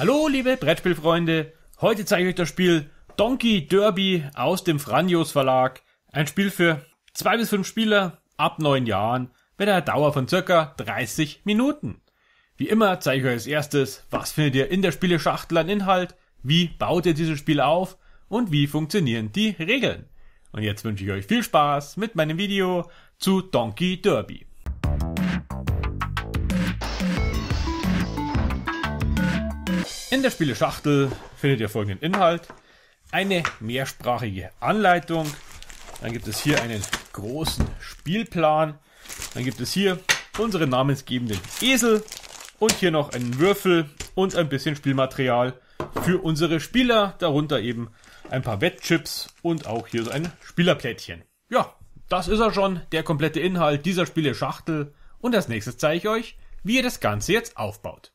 Hallo liebe Brettspielfreunde, heute zeige ich euch das Spiel Donkey Derby aus dem Franjos Verlag. Ein Spiel für zwei bis fünf Spieler ab neun Jahren mit einer Dauer von circa 30 Minuten. Wie immer zeige ich euch als erstes, was findet ihr in der Spieleschachtel an Inhalt, wie baut ihr dieses Spiel auf und wie funktionieren die Regeln. Und jetzt wünsche ich euch viel Spaß mit meinem Video zu Donkey Derby. In der Spieleschachtel findet ihr folgenden Inhalt. Eine mehrsprachige Anleitung. Dann gibt es hier einen großen Spielplan. Dann gibt es hier unsere namensgebenden Esel. Und hier noch einen Würfel und ein bisschen Spielmaterial für unsere Spieler. Darunter eben ein paar Wettchips und auch hier so ein Spielerplättchen. Ja, das ist er schon, der komplette Inhalt dieser Spieleschachtel. Und als nächstes zeige ich euch, wie ihr das Ganze jetzt aufbaut.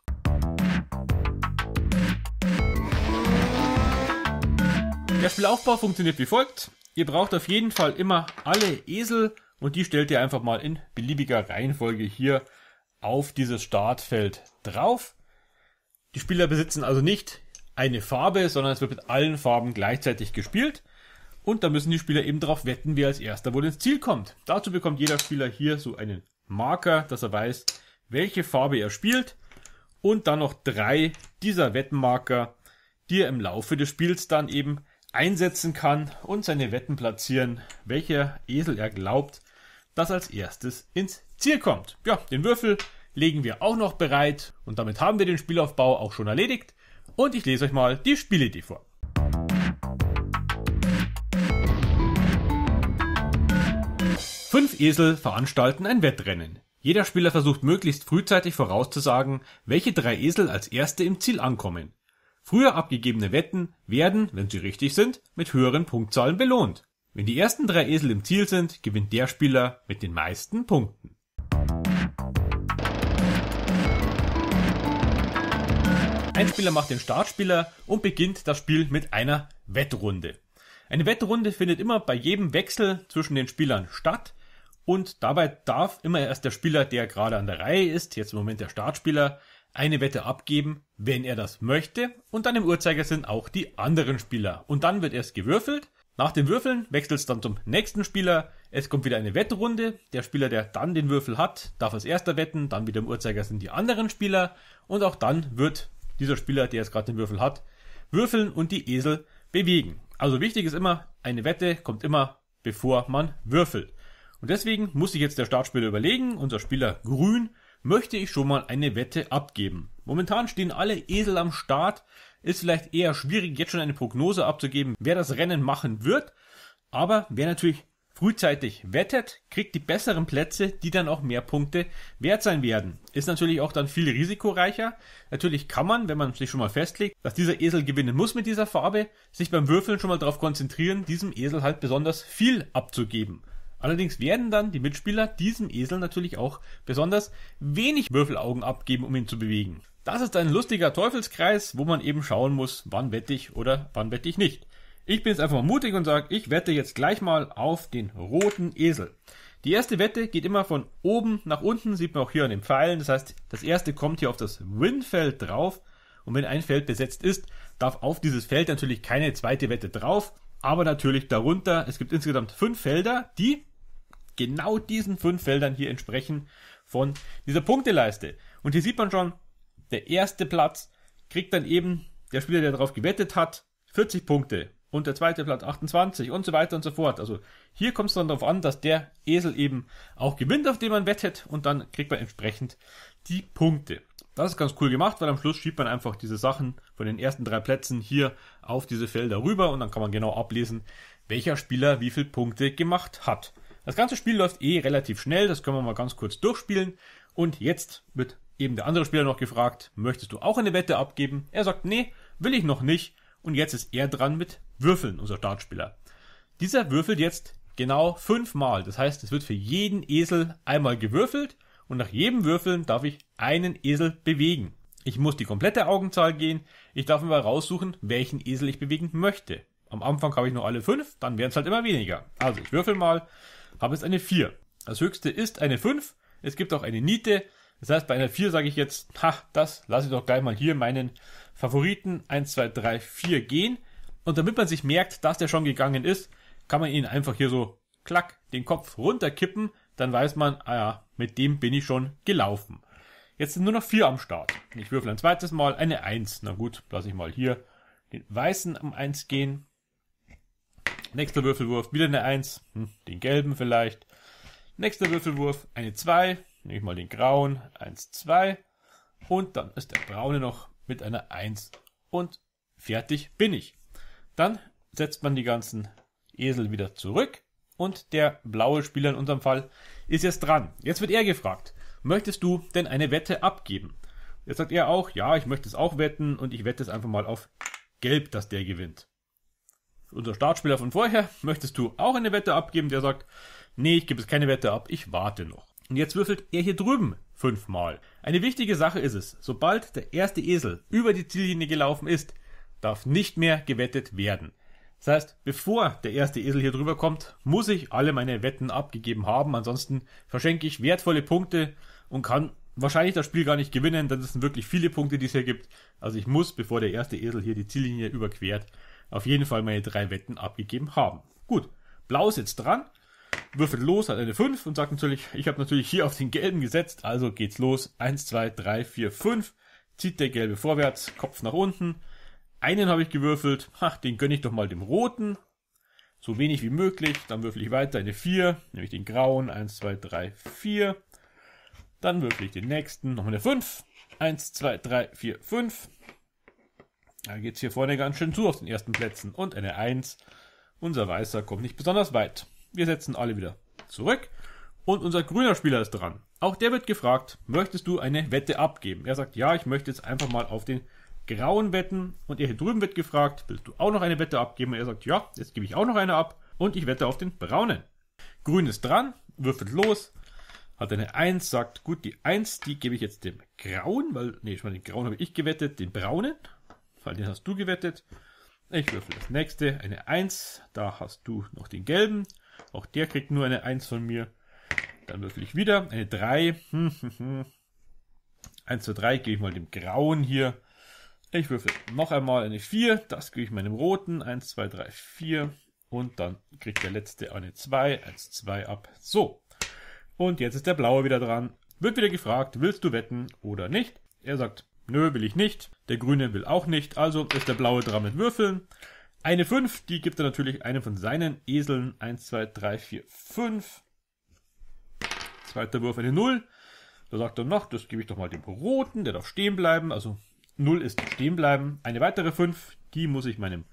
Der Spielaufbau funktioniert wie folgt. Ihr braucht auf jeden Fall immer alle Esel und die stellt ihr einfach mal in beliebiger Reihenfolge hier auf dieses Startfeld drauf. Die Spieler besitzen also nicht eine Farbe, sondern es wird mit allen Farben gleichzeitig gespielt. Und da müssen die Spieler eben darauf wetten, wer als erster wohl ins Ziel kommt. Dazu bekommt jeder Spieler hier so einen Marker, dass er weiß, welche Farbe er spielt. Und dann noch drei dieser Wettenmarker, die er im Laufe des Spiels dann eben einsetzen kann und seine Wetten platzieren, welcher Esel er glaubt, dass als erstes ins Ziel kommt. Ja, den Würfel legen wir auch noch bereit und damit haben wir den Spielaufbau auch schon erledigt und ich lese euch mal die Spielidee vor. Fünf Esel veranstalten ein Wettrennen. Jeder Spieler versucht möglichst frühzeitig vorauszusagen, welche drei Esel als erste im Ziel ankommen. Früher abgegebene Wetten werden, wenn sie richtig sind, mit höheren Punktzahlen belohnt. Wenn die ersten drei Esel im Ziel sind, gewinnt der Spieler mit den meisten Punkten. Ein Spieler macht den Startspieler und beginnt das Spiel mit einer Wettrunde. Eine Wettrunde findet immer bei jedem Wechsel zwischen den Spielern statt und dabei darf immer erst der Spieler, der gerade an der Reihe ist, jetzt im Moment der Startspieler, eine Wette abgeben, wenn er das möchte, und dann im Uhrzeigersinn auch die anderen Spieler. Und dann wird erst gewürfelt. Nach dem Würfeln wechselt es dann zum nächsten Spieler. Es kommt wieder eine Wettrunde. Der Spieler, der dann den Würfel hat, darf als erster wetten. Dann wieder im Uhrzeigersinn die anderen Spieler. Und auch dann wird dieser Spieler, der jetzt gerade den Würfel hat, würfeln und die Esel bewegen. Also wichtig ist immer, eine Wette kommt immer bevor man würfelt. Und deswegen muss sich jetzt der Startspieler überlegen, unser Spieler grün möchte ich schon mal eine Wette abgeben. Momentan stehen alle Esel am Start. Ist vielleicht eher schwierig, jetzt schon eine Prognose abzugeben, wer das Rennen machen wird. Aber wer natürlich frühzeitig wettet, kriegt die besseren Plätze, die dann auch mehr Punkte wert sein werden. Ist natürlich auch dann viel risikoreicher. Natürlich kann man, wenn man sich schon mal festlegt, dass dieser Esel gewinnen muss mit dieser Farbe, sich beim Würfeln schon mal darauf konzentrieren, diesem Esel halt besonders viel abzugeben. Allerdings werden dann die Mitspieler diesem Esel natürlich auch besonders wenig Würfelaugen abgeben, um ihn zu bewegen. Das ist ein lustiger Teufelskreis, wo man eben schauen muss, wann wette ich oder wann wette ich nicht. Ich bin jetzt einfach mal mutig und sage, ich wette jetzt gleich mal auf den roten Esel. Die erste Wette geht immer von oben nach unten, sieht man auch hier an den Pfeilen. Das heißt, das erste kommt hier auf das Win-Feld drauf. Und wenn ein Feld besetzt ist, darf auf dieses Feld natürlich keine zweite Wette drauf. Aber natürlich darunter, es gibt insgesamt fünf Felder, die genau diesen fünf Feldern hier entsprechen von dieser Punkteleiste. Und hier sieht man schon, der erste Platz kriegt dann eben der Spieler, der darauf gewettet hat, 40 Punkte und der zweite Platz 28 und so weiter und so fort. Also hier kommt es dann darauf an, dass der Esel eben auch gewinnt, auf den man wettet und dann kriegt man entsprechend die Punkte. Das ist ganz cool gemacht, weil am Schluss schiebt man einfach diese Sachen von den ersten drei Plätzen hier auf diese Felder rüber und dann kann man genau ablesen, welcher Spieler wie viele Punkte gemacht hat. Das ganze Spiel läuft eh relativ schnell, das können wir mal ganz kurz durchspielen. Und jetzt wird eben der andere Spieler noch gefragt, möchtest du auch eine Wette abgeben? Er sagt, nee, will ich noch nicht. Und jetzt ist er dran mit Würfeln, unser Startspieler. Dieser würfelt jetzt genau fünfmal. Das heißt, es wird für jeden Esel einmal gewürfelt und nach jedem Würfeln darf ich einen Esel bewegen. Ich muss die komplette Augenzahl gehen. Ich darf mir raussuchen, welchen Esel ich bewegen möchte. Am Anfang habe ich nur alle 5, dann werden es halt immer weniger. Also ich würfel mal, habe jetzt eine 4. Das höchste ist eine 5. Es gibt auch eine Niete. Das heißt, bei einer 4 sage ich jetzt, ha, das lasse ich doch gleich mal hier meinen Favoriten 1, 2, 3, 4 gehen. Und damit man sich merkt, dass der schon gegangen ist, kann man ihn einfach hier so klack den Kopf runterkippen. Dann weiß man, ah ja, mit dem bin ich schon gelaufen. Jetzt sind nur noch vier am Start. Ich würfel ein zweites Mal eine 1. Na gut, lasse ich mal hier den weißen um 1 gehen. Nächster Würfelwurf, wieder eine 1. Hm, den gelben vielleicht. Nächster Würfelwurf, eine 2. Nehme ich mal den grauen. 1, 2. Und dann ist der braune noch mit einer 1. Und fertig bin ich. Dann setzt man die ganzen Esel wieder zurück. Und der blaue Spieler in unserem Fall ist jetzt dran. Jetzt wird er gefragt, möchtest du denn eine Wette abgeben? Jetzt sagt er auch, ja, ich möchte es auch wetten und ich wette es einfach mal auf Gelb, dass der gewinnt. Unser Startspieler von vorher, möchtest du auch eine Wette abgeben? Der sagt, nee, ich gebe es keine Wette ab, ich warte noch. Und jetzt würfelt er hier drüben fünfmal. Eine wichtige Sache ist es, sobald der erste Esel über die Ziellinie gelaufen ist, darf nicht mehr gewettet werden. Das heißt, bevor der erste Esel hier drüber kommt, muss ich alle meine Wetten abgegeben haben, ansonsten verschenke ich wertvolle Punkte und kann wahrscheinlich das Spiel gar nicht gewinnen, denn es sind wirklich viele Punkte, die es hier gibt. Also ich muss, bevor der erste Esel hier die Ziellinie überquert, auf jeden Fall meine drei Wetten abgegeben haben. Gut, Blau ist jetzt dran, würfelt los, hat eine 5 und sagt natürlich, ich habe natürlich hier auf den gelben gesetzt, also geht's los. 1, 2, 3, 4, 5, zieht der gelbe vorwärts, Kopf nach unten. Einen habe ich gewürfelt, ach, den gönne ich doch mal dem roten. So wenig wie möglich, dann würfel ich weiter eine 4, nämlich den grauen, 1, 2, 3, 4. Dann würfel ich den nächsten, nochmal eine 5. 1, 2, 3, 4, 5. Da geht's hier vorne ganz schön zu auf den ersten Plätzen. Und eine 1. Unser Weißer kommt nicht besonders weit. Wir setzen alle wieder zurück. Und unser grüner Spieler ist dran. Auch der wird gefragt, möchtest du eine Wette abgeben? Er sagt, ja, ich möchte jetzt einfach mal auf den grauen wetten. Und er hier drüben wird gefragt, willst du auch noch eine Wette abgeben? Und er sagt, ja, jetzt gebe ich auch noch eine ab. Und ich wette auf den braunen. Grün ist dran, würfelt los, hat eine 1, sagt, gut, die 1, die gebe ich jetzt dem grauen, weil, nee, ich meine, den grauen habe ich gewettet, den braunen weil den hast du gewettet. Ich würfel das nächste, eine 1, da hast du noch den gelben, auch der kriegt nur eine 1 von mir. Dann würfel ich wieder, eine 3, 1 zu 3 gebe ich mal dem grauen hier. Ich würfel noch einmal eine 4, das gebe ich meinem roten, 1, 2, 3, 4 und dann kriegt der letzte eine 2, 1, 2 ab. So, und jetzt ist der blaue wieder dran. Wird wieder gefragt, willst du wetten oder nicht? Er sagt, Nö, will ich nicht. Der Grüne will auch nicht. Also ist der Blaue dran mit Würfeln. Eine 5, die gibt er natürlich einem von seinen Eseln. 1, 2, 3, 4, 5. Zweiter Wurf eine 0. Da sagt er noch, das gebe ich doch mal dem Roten, der darf stehen bleiben. Also 0 ist stehen bleiben. Eine weitere 5, die muss ich meinem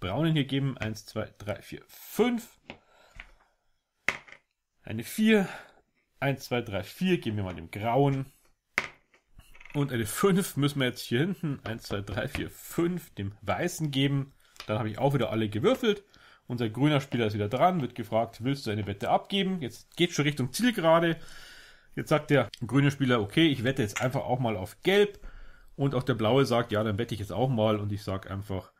Braunen hier geben. 1, 2, 3, 4, 5. Eine 4. 1, 2, 3, 4 geben wir mal dem Grauen. Und eine 5 müssen wir jetzt hier hinten, 1, 2, 3, 4, 5, dem Weißen geben. Dann habe ich auch wieder alle gewürfelt. Unser grüner Spieler ist wieder dran, wird gefragt, willst du eine Wette abgeben? Jetzt geht schon Richtung Zielgerade. Jetzt sagt der grüne Spieler, okay, ich wette jetzt einfach auch mal auf Gelb. Und auch der blaue sagt, ja, dann wette ich jetzt auch mal. Und ich sage einfach,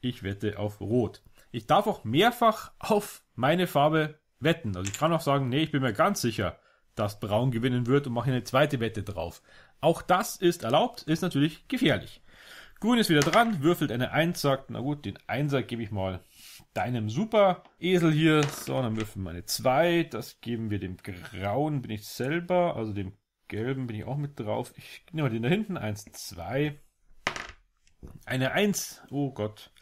ich wette auf Rot. Ich darf auch mehrfach auf meine Farbe wetten. Also ich kann auch sagen, nee, ich bin mir ganz sicher, dass Braun gewinnen wird und mache eine zweite Wette drauf. Auch das ist erlaubt, ist natürlich gefährlich. Grün ist wieder dran, würfelt eine 1, sagt, na gut, den 1er gebe ich mal deinem Super Esel hier. So, dann würfeln wir eine 2, das geben wir dem Grauen, bin ich selber, also dem Gelben bin ich auch mit drauf. Ich nehme den da hinten, 1, 2. Eine 1, oh Gott.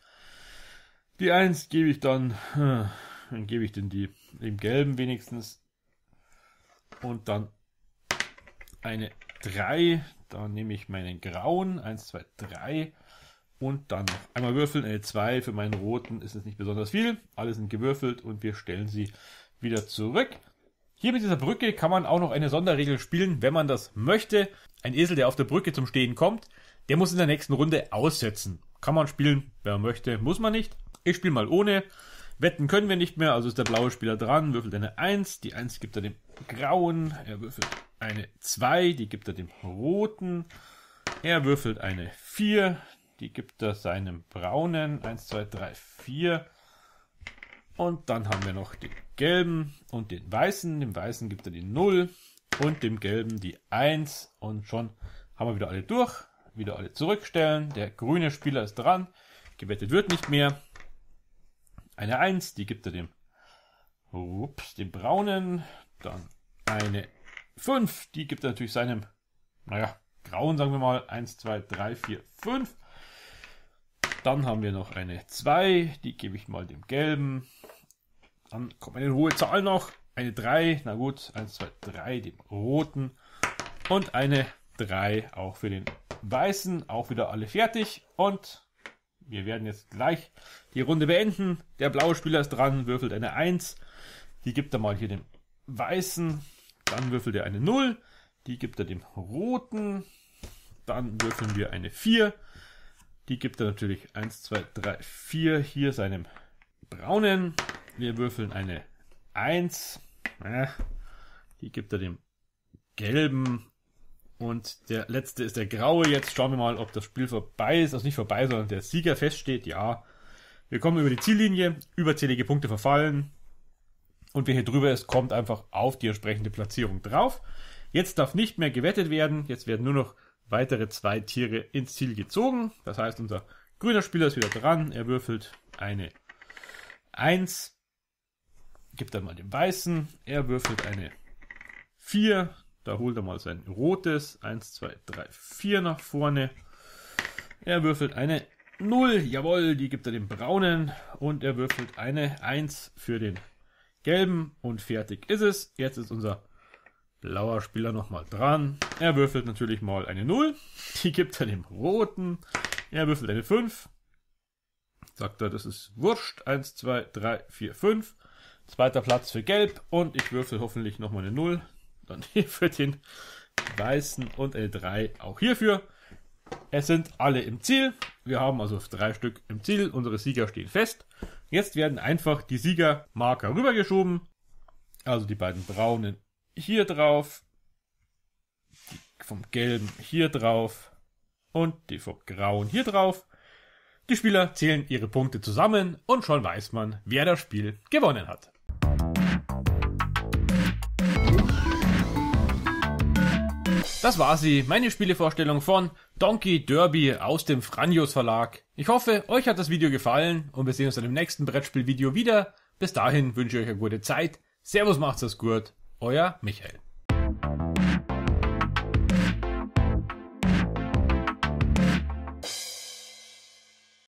Die 1 gebe ich dann, hm, dann gebe ich den die, dem Gelben wenigstens und dann eine 3. Da nehme ich meinen grauen. 1, 2, 3. Und dann noch einmal würfeln. Eine 2 für meinen roten ist es nicht besonders viel. Alle sind gewürfelt und wir stellen sie wieder zurück. Hier mit dieser Brücke kann man auch noch eine Sonderregel spielen, wenn man das möchte. Ein Esel, der auf der Brücke zum Stehen kommt, der muss in der nächsten Runde aussetzen. Kann man spielen, wer möchte, muss man nicht. Ich spiele mal ohne. Wetten können wir nicht mehr, also ist der blaue Spieler dran, würfelt eine 1, die 1 gibt er dem grauen, er würfelt eine 2, die gibt er dem roten, er würfelt eine 4, die gibt er seinem braunen, 1, 2, 3, 4, Und dann haben wir noch den gelben und den weißen. Dem weißen gibt er die 0 und dem gelben die 1. Und schon haben wir wieder alle durch. Wieder alle zurückstellen. Der grüne Spieler ist dran. Gewettet wird nicht mehr. Eine 1, die gibt er dem, ups, dem braunen. Dann eine 5, die gibt er natürlich seinem, naja, grauen, sagen wir mal. 1, 2, 3, 4, 5. Dann haben wir noch eine 2, die gebe ich mal dem gelben. Dann kommt eine hohe Zahl noch. Eine 3, na gut, 1, 2, 3, dem roten. Und eine 3 auch für den weißen. Auch wieder alle fertig. Und wir werden jetzt gleich die Runde beenden. Der blaue Spieler ist dran, würfelt eine 1. Die gibt er mal hier dem weißen. Dann würfelt er eine 0. Die gibt er dem roten. Dann würfeln wir eine 4. Die gibt er natürlich 1, 2, 3, 4 hier seinem braunen. Wir würfeln eine 1. Die gibt er dem gelben. Und der letzte ist der graue. Jetzt schauen wir mal, ob das Spiel vorbei ist. Also nicht vorbei, sondern der Sieger feststeht. Ja. Wir kommen über die Ziellinie. Überzählige Punkte verfallen. Und wer hier drüber ist, kommt einfach auf die entsprechende Platzierung drauf. Jetzt darf nicht mehr gewettet werden. Jetzt werden nur noch weitere zwei Tiere ins Ziel gezogen. Das heißt, unser grüner Spieler ist wieder dran. Er würfelt eine 1 gibt er mal den weißen. Er würfelt eine 4. Da holt er mal sein rotes. 1, 2, 3, 4 nach vorne. Er würfelt eine 0. Jawohl, die gibt er dem braunen. Und er würfelt eine 1 für den gelben. Und fertig ist es. Jetzt ist unser blauer Spieler nochmal dran. Er würfelt natürlich mal eine 0. Die gibt er dem roten. Er würfelt eine 5. Sagt er, das ist wurscht. 1, 2, 3, 4, 5. Zweiter Platz für Gelb und ich würfel hoffentlich nochmal eine 0. Dann hier für den Weißen und eine 3 auch hierfür. Es sind alle im Ziel. Wir haben also drei Stück im Ziel. Unsere Sieger stehen fest. Jetzt werden einfach die Siegermarker rübergeschoben. Also die beiden braunen hier drauf. Die vom gelben hier drauf. Und die vom grauen hier drauf. Die Spieler zählen ihre Punkte zusammen und schon weiß man, wer das Spiel gewonnen hat. Das war sie, meine Spielevorstellung von Donkey Derby aus dem Franjos Verlag. Ich hoffe, euch hat das Video gefallen und wir sehen uns dann im nächsten Brettspielvideo wieder. Bis dahin wünsche ich euch eine gute Zeit. Servus, macht's es gut. Euer Michael.